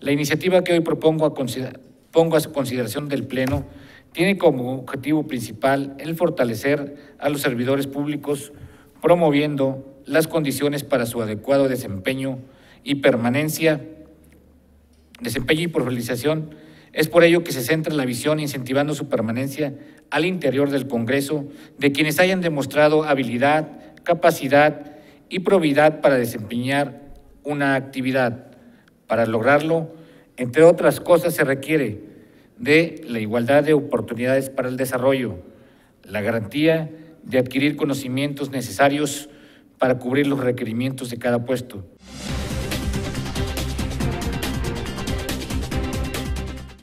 La iniciativa que hoy propongo a, pongo a su consideración del Pleno tiene como objetivo principal el fortalecer a los servidores públicos, promoviendo las condiciones para su adecuado desempeño y permanencia, desempeño y profesionalización. Es por ello que se centra en la visión incentivando su permanencia al interior del Congreso de quienes hayan demostrado habilidad, capacidad y probidad para desempeñar una actividad. Para lograrlo, entre otras cosas, se requiere de la igualdad de oportunidades para el desarrollo, la garantía de adquirir conocimientos necesarios para cubrir los requerimientos de cada puesto.